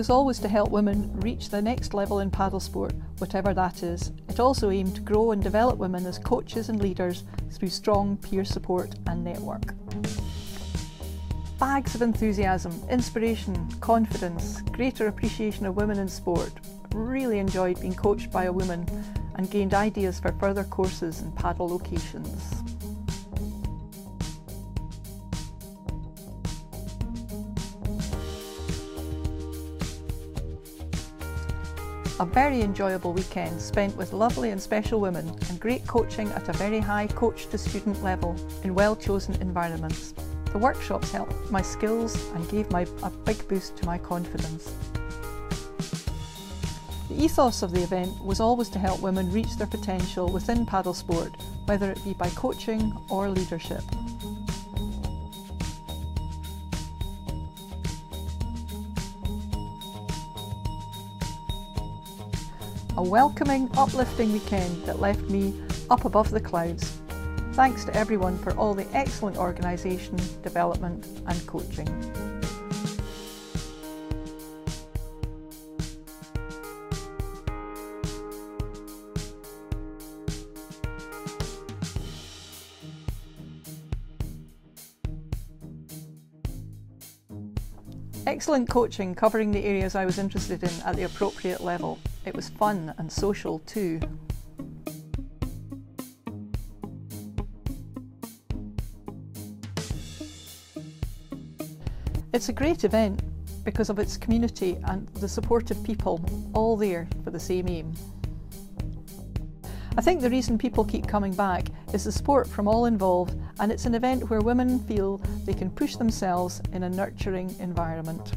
was always to help women reach the next level in paddle sport, whatever that is. It also aimed to grow and develop women as coaches and leaders through strong peer support and network. Bags of enthusiasm, inspiration, confidence, greater appreciation of women in sport. Really enjoyed being coached by a woman and gained ideas for further courses and paddle locations. A very enjoyable weekend spent with lovely and special women and great coaching at a very high coach to student level in well chosen environments. The workshops helped my skills and gave my, a big boost to my confidence. The ethos of the event was always to help women reach their potential within paddle sport, whether it be by coaching or leadership. A welcoming, uplifting weekend that left me up above the clouds. Thanks to everyone for all the excellent organisation, development and coaching. Excellent coaching covering the areas I was interested in at the appropriate level. It was fun and social too. It's a great event because of its community and the supportive people, all there for the same aim. I think the reason people keep coming back is the support from all involved and it's an event where women feel they can push themselves in a nurturing environment.